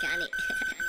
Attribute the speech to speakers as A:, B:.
A: Johnny.